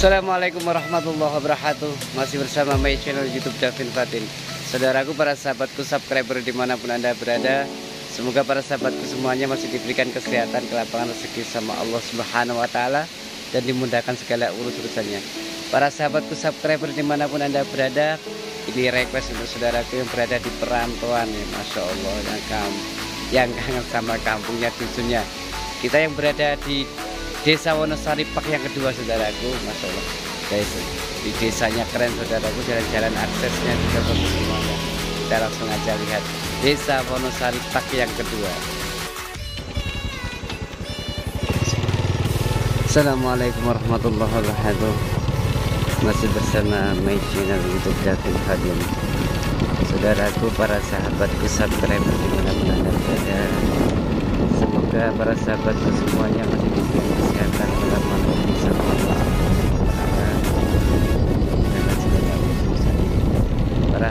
Assalamualaikum warahmatullahi wabarakatuh. Masih bersama my channel youtube Davin Fatin. Saudaraku para sahabatku subscriber di mana pun anda berada Semoga para sahabatku semuanya masih diberikan kesehatan Kelapangan rezeki sama Allah subhanahu wa ta'ala Dan dimudahkan segala urus-urusannya. Para sahabatku subscriber di mana pun anda berada Ini request untuk saudaraku yang berada di perantauan ya, Masya Allah yang, yang kangen sama kampungnya dusunnya. Kita yang berada di Desa Wonosari Pak yang kedua saudaraku Masya Allah. Guys di desanya keren saudaraku jalan-jalan aksesnya juga bagus semuanya. Kita langsung aja lihat Desa Wonosari Pak yang kedua. Assalamualaikum warahmatullahi wabarakatuh. Masih bersama my channel youtube Davin Fadil. Saudaraku para sahabatku subscriber di mana pun anda berada Semoga para sahabatku semuanya masih diberi kesehatan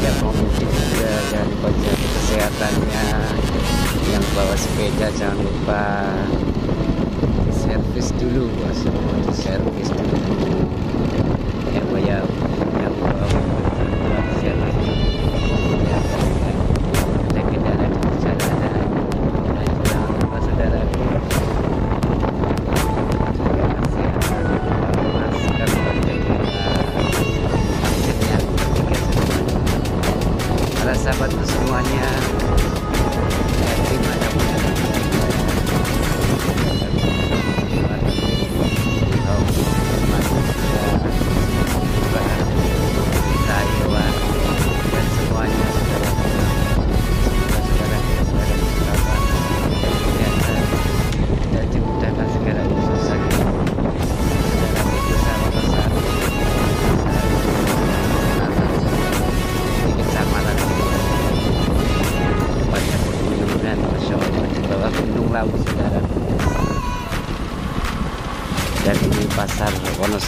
yang mau mudik juga jangan lupa jaga kesehatannya. Yang bawa sepeda jangan lupa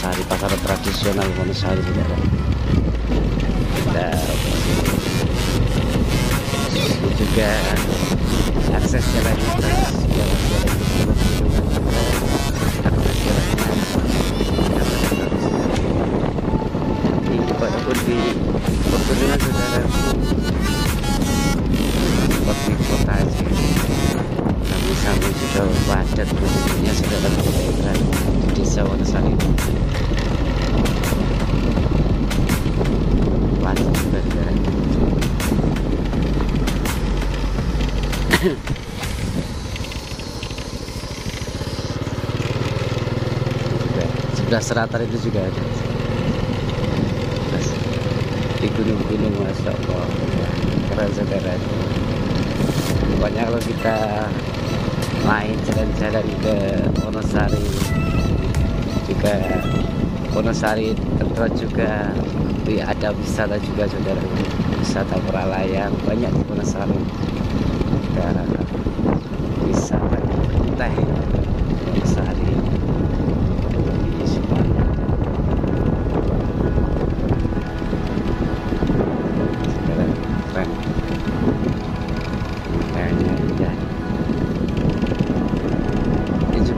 Wonosari pasar tradisional Wonosari saudara kita ini juga akses seperti kota aja kami sampai sudah padat penduduknya saudara saudara di desa Wonosari padat juga saudara sebelah selatan itu juga ada. Di gunung-gunung masya Allah. Keren saudara. Banyak kalau kita main jalan-jalan ke Wonosari juga Wonosari tempat juga. Ada wisata juga saudara. Wisata peralayan banyak di Wonosari. Juga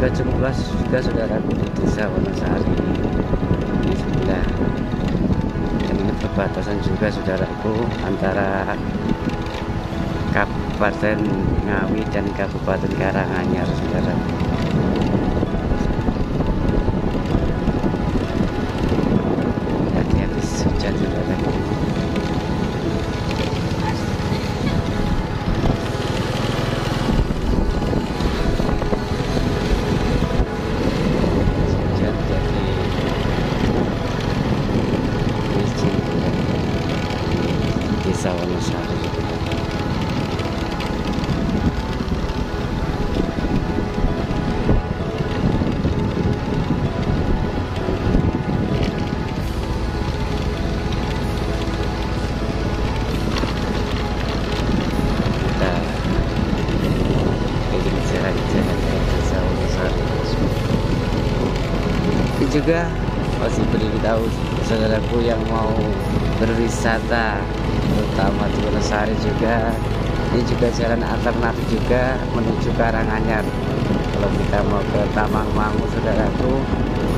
ini juga cukup luas juga saudara di desa Wonosari di sebelah dan ini perbatasan juga saudaraku antara Kabupaten Ngawi dan Kabupaten Karanganyar saudara juga. Masih beritahu saudaraku yang mau berwisata terutama di Wonosari juga. Ini juga jalan alternatif juga menuju Karanganyar kalau kita mau ke Tamang Mangu saudaraku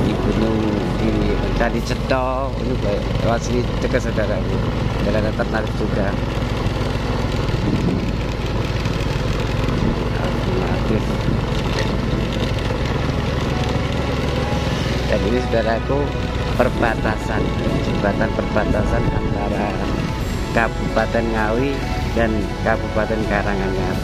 di gunung di Candi Cedok ini lewat sini dekat saudaraku. Jalan alternatif juga. Alternatif dan ini saudaraku perbatasan jembatan perbatasan antara Kabupaten Ngawi dan Kabupaten Karanganyar.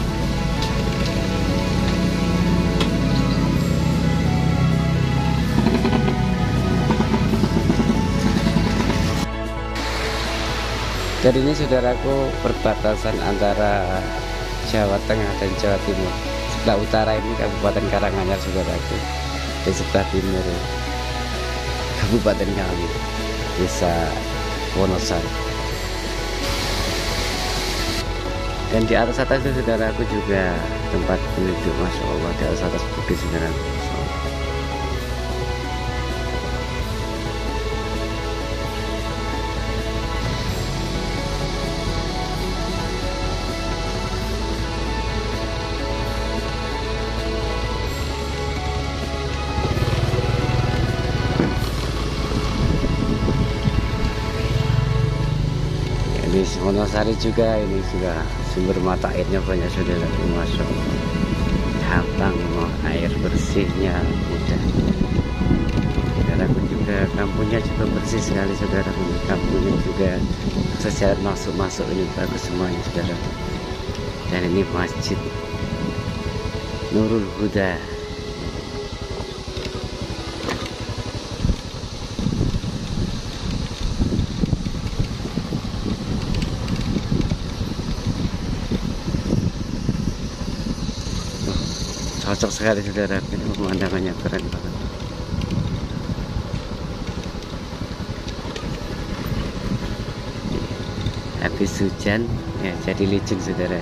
Jadi ini saudaraku perbatasan antara Jawa Tengah dan Jawa Timur. Sebelah utara ini Kabupaten Karanganyar saudaraku di sebelah timur Kabupaten Ngawi Desa Wonosari dan di atas atas itu saudaraku juga tempat duduk Masya Allah di atas atas bukit saudaraku ini Wonosari juga ini juga sumber mata airnya banyak saudara masuk. Gampang mau air bersihnya mudah saudaraku juga kampungnya juga bersih sekali saudara kampungnya juga secara masuk masuk ini bagus semuanya saudara dan ini masjid Nurul Huda cocok sekali saudara ini pemandangannya keren banget. Habis hujan ya jadi licin saudara.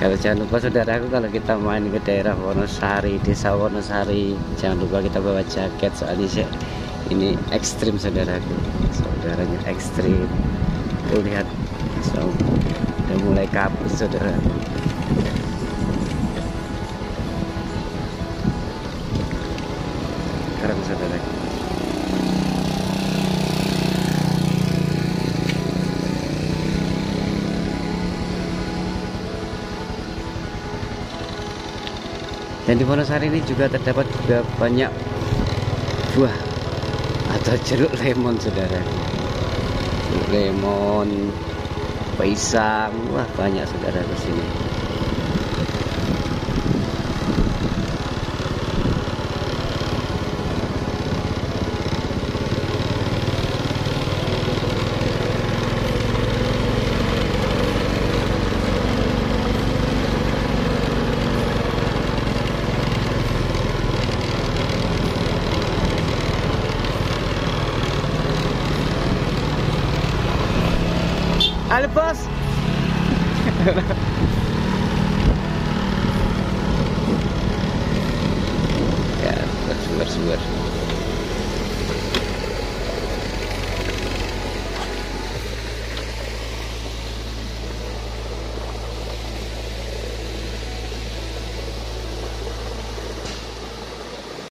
Kalau jangan lupa saudaraku kalau kita main ke daerah Wonosari desa Wonosari jangan lupa kita bawa jaket. Soalnya ini ekstrim saudaraku saudaranya ekstrim. Lihat. So, udah mulai kabut saudara dan di Wonosari ini juga terdapat juga banyak buah atau jeruk lemon saudara. Jeruk lemon pisang. Wah banyak saudara di sini